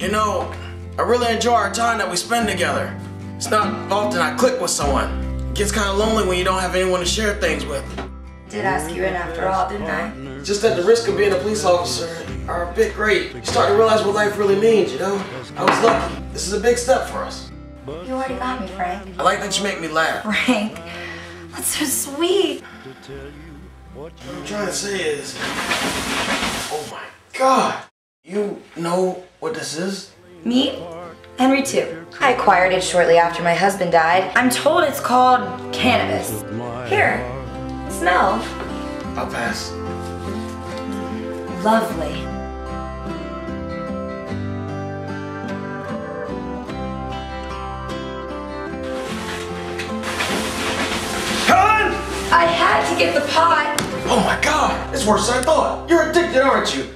You know, I really enjoy our time that we spend together. It's not often I click with someone. It gets kind of lonely when you don't have anyone to share things with. Did ask you in after all, didn't I? Just at the risk of being a police officer are a bit great. You start to realize what life really means, you know? I was lucky. This is a big step for us. You already got me, Frank. I like that you make me laugh. Frank, that's so sweet. What I'm trying to say is, oh my God, you know what this is? Me? Henry too. I acquired it shortly after my husband died. I'm told it's called cannabis. Here, smell. I'll pass. Lovely. Helen! I had to get the pot. Oh my God, it's worse than I thought. You're addicted, aren't you?